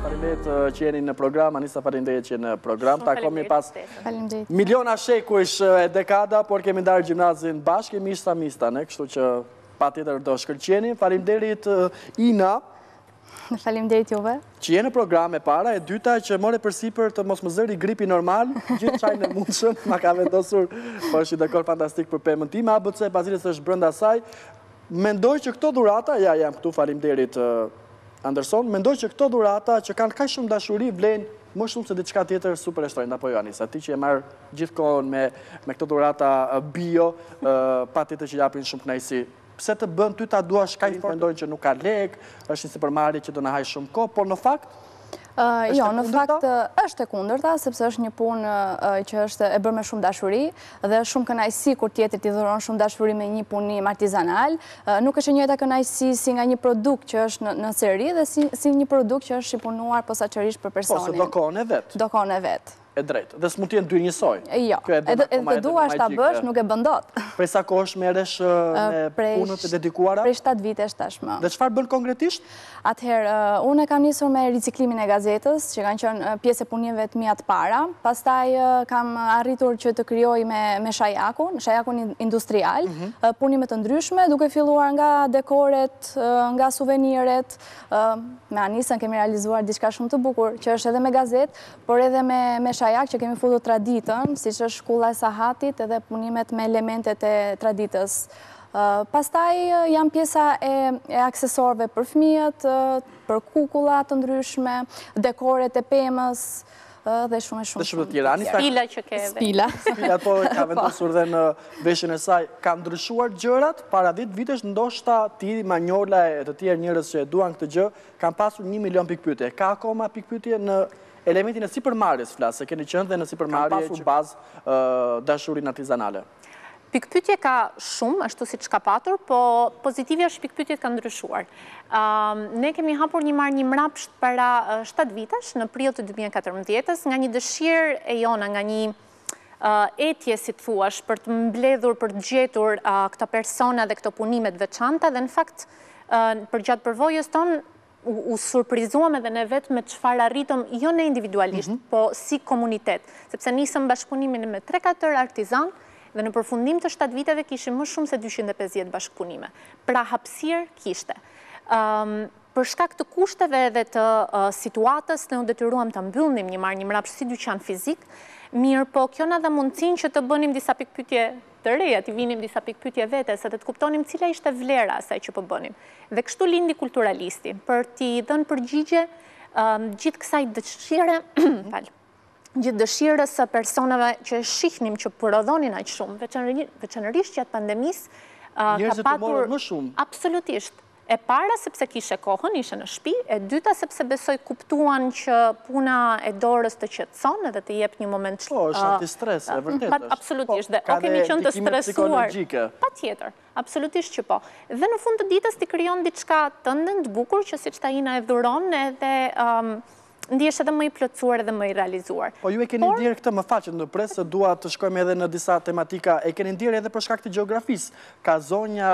Faleminderit që jeni në program, Anisa faleminderit që jeni në program. Takohemi pas miliona shekujsh e dekada, por kemi ndarë gjimnazin bashkë me miss e mista, kështu që patjetër do shkëlqeni. Faleminderit Ina, Faleminderit juve. Që je në program e para, e dyta që more përsipër të mos më zëri gripi normal, gjithë çajin e mundshëm, e ka vendosur po është një dekor fantastik për pemën time, ABC Bazilis është brenda saj. Mendoj që këto dhurata, ja jam këtu, faleminderit Anderson, mendoj që këto dhurata që kanë kaq shumë dashuri vlejnë më shumë se diçka tjetër super e shtrenjtë apo jo Anisa ti që e marr gjithë kohën me këto dhurata bio patjetër që japin shumë kënaqësi Pse të bën ty ta duash kaq fort? Mendojnë që nuk ka lek, është një sipërmarrje që do na hajë shumë kohë, por në fakt Jo, në fakt është e kundërta, sepse është një punë që është e bërë me shumë dashuri dhe është shumë kënaqësi kur tjetrit t'i dhuron shumë dashuri me një punim artizanal. Nuk është e njëjta kënaqësi si nga një produkt që është në seri dhe si një produkt që është i punuar posaçërisht për personin. Po, se dikon vetë. Dikon vetë. E drejtë. Dhe s'mund të jenë dy njësoj. Jo. Edhe të duash ta bësh, nuk e bën dot. Prej sa kohësh merresh me punët e dedikuara? Prej 7 vitesh tashmë. Dhe çfarë bën konkretisht? Atëherë, unë e kam nisur me riciklimin e gazetës, që kanë qenë pjesë e punimeve të mia të para. Pastaj kam arritur që të krijoj me shajakun, shajakun industrial, punime të ndryshme, duke filluar nga dekoret, nga suveniret. Me Anisën kemi realizuar diçka shumë të bukur, që është edhe me gazetë, por edhe me shajak që kemi futur traditën, siç është Kulla e sahatit edhe punimet me elementet e traditës. Pastaj janë pjesa e aksesorëve për fëmijët, për kukulla të ndryshme, dekoret e pemës, dhe shumë e shumë. Dhe shumë të tjera. Spila që ke edhe. Spila. Spila po ka vendosur dhe në veshjen e saj. Kanë ndryshuar gjërat para dhjetë vitesh, ndoshta ti, Manjola e të tjerë njerëz që e duan këtë gjë, Kanë pasur një milion pikëpyetje. Ka akoma pikëpyetje në elementin e sipërmarrjes, flas, se keni qenë dhe në sipërmarrje që kanë pasur bazë dashurinë artizanale. Pikëpyetje ka shumë, ashtu siç ka patur, po pozitivja është që pikëpyetjet kanë ndryshuar. Ne kemi hapur Një mbarë një mbrapsht para 7 vitesh, në prill të 2014-ës, nga një dëshirë e jona, nga një etje si të thuash për të mbledhur, për të gjetur këta persona dhe këto punime të veçanta dhe në fakt përgjatë përvojës tonë u surprizuam edhe ne vetë me çfarë arritëm, jo ne individualisht, mhm. po si komunitet, sepse nisëm bashkëpunimin me 3-4 artizanë dhe në përfundim të 7 viteve kishim më shumë se 250 bashkëpunime. Pra hapësirë kishte. Për shkak të kushteve dhe të situatës, ne u detyruam ta mbyllnim Një Marë Një Mrapsht si dyqan fizik, mirëpo kjo na dha mundësinë që të bënim disa pikëpyetje të reja, t'i vinim disa pikëpyetje vetes edhe të kuptonim cila ishte vlera e asaj që po bënim. Dhe kështu lindi Kulturalisti, për t'i dhënë përgjigje gjithë kësaj dëshire, fal, gjithë dëshirës së personave që e shihnim që prodhonin aq shumë, veçanërisht gjatë pandemisë, ka patur... Njerëzit u morën më shumë. Absolutisht. E para sepse kishe kohën, ishe në shpi, e dyta sepse besoj kuptuan që puna e dorës të qetëson edhe të jep një moment Po, është antistres, e vërtetë është. Absolutisht dhe ne kemi qenë të stresuar. Patjetër, absolutisht që po. Dhe në fund të ditës ti krijon diçka tënden të bukur që siç tha Ina, e dhuron edhe ndihesh edhe më i plotësuar edhe më i realizuar. Po ju e keni ndjerë këtë, më fal që të ndërpres, se dua të shkojmë edhe në disa tematika, e keni ndjerë edhe për shkak të gjeografisë, ka zonja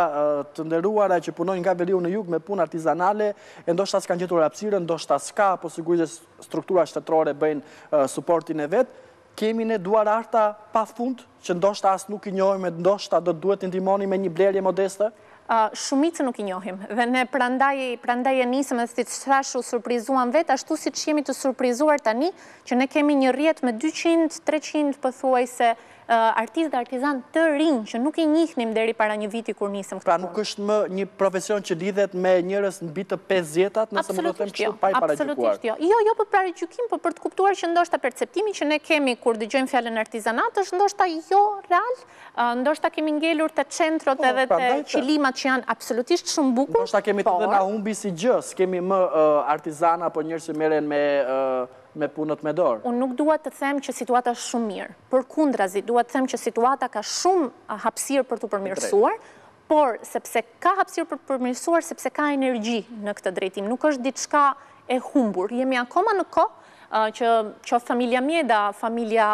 të nderuara që punojnë nga veriu në jug me punë artizanale, e ndoshta s'kanë gjetur hapësirën, ndoshta s'ka, po sigurisht struktura shtetërore bëjnë suportin e vet, Kemi ne duararta pa fund që ndoshta as nuk i njohim e ndoshta do duhet t'i ndihmonim me një blerje modeste? Shumicën nuk i njohim dhe ne prandaj prandaj e nisëm dhe siç thashë u surprizuam vetë ashtu siç jemi të surprizuar tani që ne kemi një rrjet me dyqind, treqind pothuajse artistë dhe artizanë të rinj që nuk i njihnim deri para një viti kur nisëm. Pra nuk është më një profesion që lidhet me njerëz mbi të pesëdhjetat, nëse mund ta them kështu pa i paragjykuar. Absolutisht jo, jo, jo për paragjykim, po për të kuptuar që ndoshta perceptimi që ne kemi kur dëgjojmë fjalën artizanat, është ndoshta jo real, ndoshta kemi ngelur te çentrot edhe te qilimat që janë absolutisht shumë bukur. Ndoshta kemi thënë na humbi si gjë, s'kemi më artizanë apo njerëz që merren me me punët me dorë. Unë nuk dua të them që situata është shumë mirë, përkundrazi, dua të them që situata ka shumë hapësirë për t'u përmirësuar, por sepse ka hapësirë për t'u përmirësuar, sepse ka energji në këtë drejtim, nuk është diçka e humbur. Jemi akoma në kohë që qoftë familja Mjeda, familja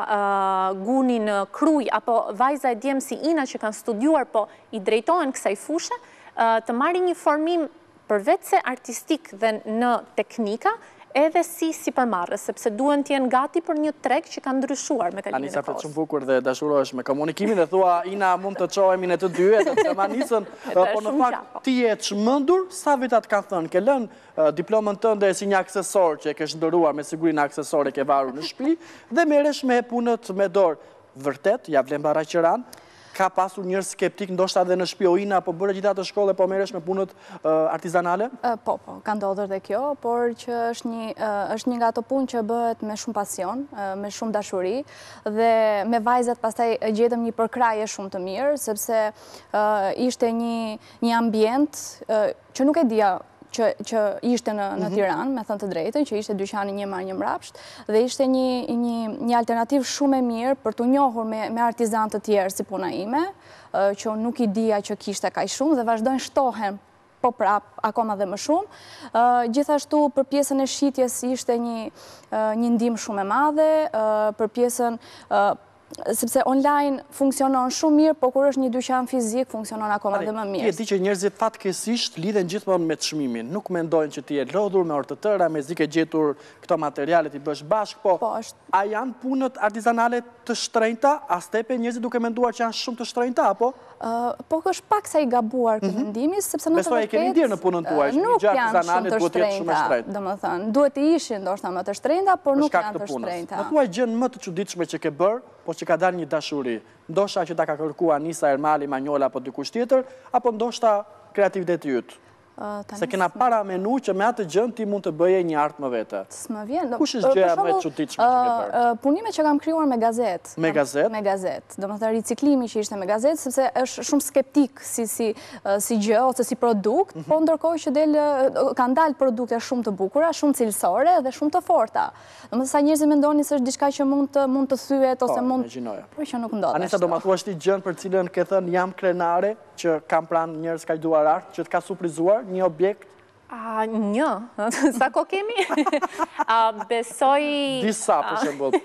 Guni në Krujë, apo vajza e djem si Ina që kanë studiuar, po i drejtohen kësaj fushe, të marrin një formim përveçse artistik dhe në teknika, edhe si sipërmarrës, sepse duhen të jenë gati për një treg që ka ndryshuar me kalimin e kohës. Anisa flet shumë bukur dhe dashurohesh me komunikimin e thua Ina a mund të çohemi ne të dy e të lëmë Anisën, po në fakt ti je e çmendur sa veta ta kanë thënë ke lënë diplomën tënde si një aksesor që e ke shndërruar me siguri në aksesor e ke varur në shpi dhe merresh me punët me dorë vërtet ia vlen barra qiranë Ka pasur njerëz skeptikë, ndoshta edhe në shpi, o Ina, po bëre gjithë atë shkollë e po merresh me punët artizanale? Po, po, ka ndodhur dhe kjo, por që është një nga ato punë që bëhet me shumë pasion, me shumë dashuri dhe me vajzat pastaj gjetëm një përkrahje shumë të mirë, sepse ishte një ambient që nuk e dija që, që ishte në, në mhm. Tiranë, me thënë të drejtën, që ishte dyqani një mbarë një mbrapsht, dhe ishte një, një, një alternativë shumë e mirë për t'u njohur me, me artizanë të tjerë si puna ime, që nuk i dija që kishte kaq shumë, dhe vazhdojnë shtohen po prapë, akoma dhe më shumë. Gjithashtu, për pjesën e shitjes ishte një, një ndihmë shumë e madhe, për pjesën sepse online funksionon shumë mirë, po kur është një dyqan fizik, funksionon akoma dhe më mirë. Ti e di që njerëzit fatkeqësisht lidhen gjithmonë me çmimin, nuk mendojnë që ti je lodhur me orë të tëra, mezi ke gjetur këto materiale t'i bësh bashkë, po, po a janë punët artizanale të shtrenjta, a stepen njerëzit duke menduar që janë shumë të shtrenjta, apo? Po, Po është paksa i gabuar ky mendimi, sepse në të vërtetë... Besoj e keni ndier në punën tuaj, që një gjë artizanale duhet jetë shumë e shtrenjtë. Domethënë, duhet të ishin, ndoshta më të shtrenjta, por nuk janë të shtrenjta. Më thuaj gjënë më të çuditshme që ke bërë, por që ka dalë një dashuri. Ndoshta që ta ka kërkuar Anisa, Ermali, Manjola, apo dikush tjetër, apo ndoshta kreativiteti yt. S'e ke paramenduar që me atë gjë ti mund të bëje një art më vete. S'më vjen. Kush është gjëja më e çuditshme që ke bërë? Punimet që kam krijuar me gazetë. Me gazetë? Me gazetë. Domethënë riciklimi që ishte me gazetë, sepse është shumë skeptik si gjë ose si produkt, mhm. po ndërkohë që del, kanë dalë produkte shumë të bukura, shumë cilësore dhe shumë të forta. Domethënë sa njerëzit mendojnë se është diçka që mund të thyhet po, ose mund... Po, imagjinoj. Por që nuk ndodh. Anisa, do më thua ti gjënë për cilën ke thënë jam krenare? që kam pranë njerëz kaq duarartë, që të ka suprizuar një objekt? A, një, sa kohë kemi? A, besoj... Disa, për shembull.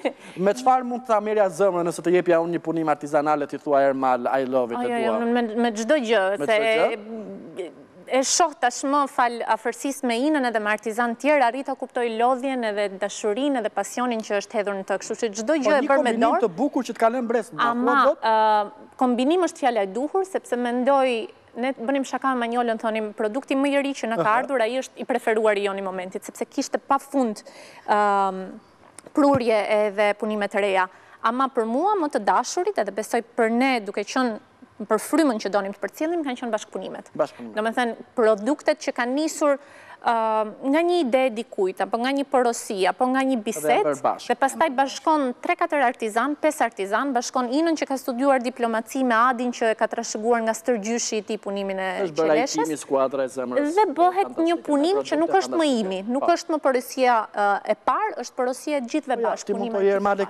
Me çfarë mund ta merrja zemrën nëse të jepja unë një punim artizanal e ti të thoshe Ermal, I love it, të dua? Me çdo gjë, se e shoh tashmë falë afërsisë me Inën edhe me artizanë të tjerë, arrij ta kuptoj lodhjen edhe dashurinë edhe pasionin që është hedhur në të kështu që çdo gjë po, e bërë me dorë. Po një kombinim të bukur që të ka lënë mbresë, ma, po, po, po, po, Kombinim është fjala e duhur, sepse mendoj, ne bënim shaka me Manjolën, thonim, produkti më i ri që na ka ardhur, ai është i preferuari jonë i momentit, sepse kishte pafund prurje edhe punime të reja. Ama për mua më të dashurit, edhe besoj për ne duke qenë për frymën që donim të përcjellim, kanë qenë bashkëpunimet. Bashkëpunimet. Domethënë, produktet që kanë nisur nga një ide e dikujt, apo nga një porosi, apo nga një bisedë, dhe pastaj bashkon 3-4 artizanë, 5 artizanë, bashkon Inën që ka studiuar diplomaci me Adin që e ka trashëguar nga stërgjyshi i tij punimin e qeleshes, dhe bëhet një punim që nuk është më imi, nuk është më porosia e parë, është porosia e të gjithëve bashkë, punimi i të gjithëve bashkë.